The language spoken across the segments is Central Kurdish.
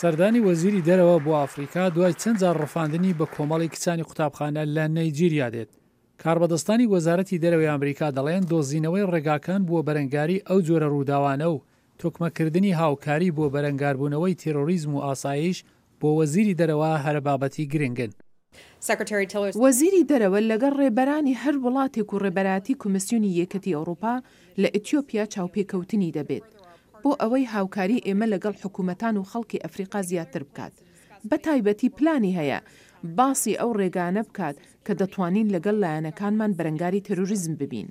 سەردانی وەزیری دەرەوە بۆ ئەفریکا دوای چەند جار ڕفاندنی بە کۆمەڵی کچانی قوتابخانە لە نەیجیریا دێت. کاربەدەستانی وەزارەتی دەرەوەی ئەمریکا دەڵێن دۆزینەوەی ڕێگاکان بووە بەرەنگاری ئەو جۆرە ڕووداوانە و تۆکمەکردنی هاوکاری بۆ بەرەنگاربوونەوەی تێرۆریزم و ئاسایش بۆ وەزیری دەرەوە هەرە بابەتی گرنگن. وەزیری دەرەوە لەگەڵ ڕێبەرانی هەر وڵاتێک و ڕێبەرایەتی کومسیونی یەکێتی ئەوڕوپا لە ئیتیۆپیا چاوپێکەوتنی دەبێت بۆ ئەوەی هاوکاری ئێمە لەگەڵ حکومەتان و خەڵکی ئەفریقا زیاتر بکات بەتایبەتی پلانی هەیە باسی ئەو ڕێگانە بکات کە دەتوانین لەگەڵ لایەنەکانمان بەرەنگاری تێرۆریزم ببین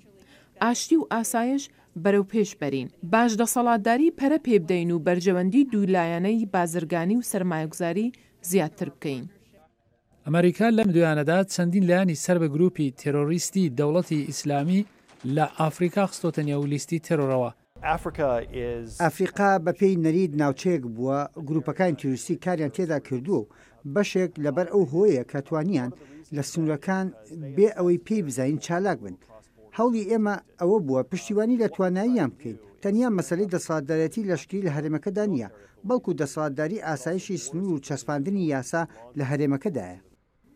ئاشتی و ئاسایش بەرەو پێش بەرین، باش دەسەڵاتداری پەرە پێ بدەین و بەرژەوەندی دوو لایەنەی بازرگانی و سەرمایەگوزاری زیادتر بکەین. ئەمەریکا لەم دویانەدا چەندین لایەنی سەر بە گرووپی تێرۆریستی دەوڵەتی ئیسلامی لە ئافریکا خستۆتە نێو لیستی تێرۆرەوە. ئەفریقا بە پێی نەریت ناوچەیەک بووە گرووپەکانی تێرۆریستی کاریان تێدا کردووە و بەشێک لەبەر ئەو هۆیە کە توانیان لە سنوورەکان بێ ئەوەی پێی بزانین چالاک بن هەوڵی ئێمە ئەوە بووە پشتیوانی لە تواناییان بکەین، تەنیا مەسەلەی دەسەڵاتدارێتی لەشکری لە هەرێمەکەدا نییە، بەڵکو دەسەڵاتداری ئاسایشی سنوور و چەسپاندنی یاسا لە هەرێمەکەدایە.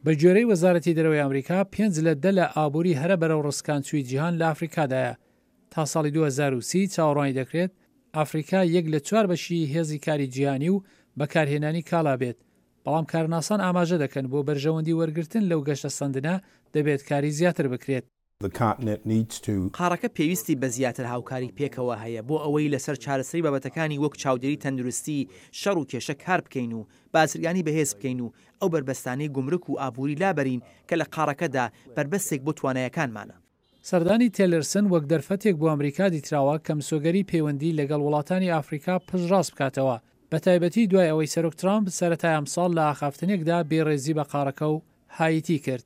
بە گوێرەی وەزارەتی دەرەوەی ئامریکا، پێنج لە دە لە ئابووری هەرە بەرەو ڕسکانچووی جیهان لە ئەفریکادایە. تا ساڵی دوو هەزار و سی چاوەڕوانی دەکرێت ئەفریکا یەک لە چوار بەشی هێزی کاری جیهانی و بەکارهێنانی کالا بێت، بەڵام کارناسان ئاماژە دەکەن بۆ بەرژەوەندی وەرگرتن لەو گەشتە سەندنە دەبێت کاری زیاتر بکرێت. قاڕەکە پێویستی بە زیاتر هاوکاری پێکەوە هەیە بۆ ئەوەی لەسەر چارەسەری بابەتەکانی وەک چاودێری تەندروستی، شەڕ و کێشە کار بکەین و بازرگانی بەهێز بکەین و ئەو بەربەستانەی گومرک و ئابووری لابەرین کە لە قاڕەکەدا بەربەستێک بۆ توانایەکانمانە. سەردانی تێلەرسن وەک دەرفەتێک بۆ ئەمریکا دیتراوە کە مسۆگەری پەیوەندی لەگەڵ وڵاتانی ئافریکا پشتڕاست بکاتەوە، بەتایبەتی دوای ئەوەی سەرۆک ترامپ سەرەتای ئەمساڵ لە ئاخافتنێکدا بێڕێزی بە قاڕەکە و هایتی کرد.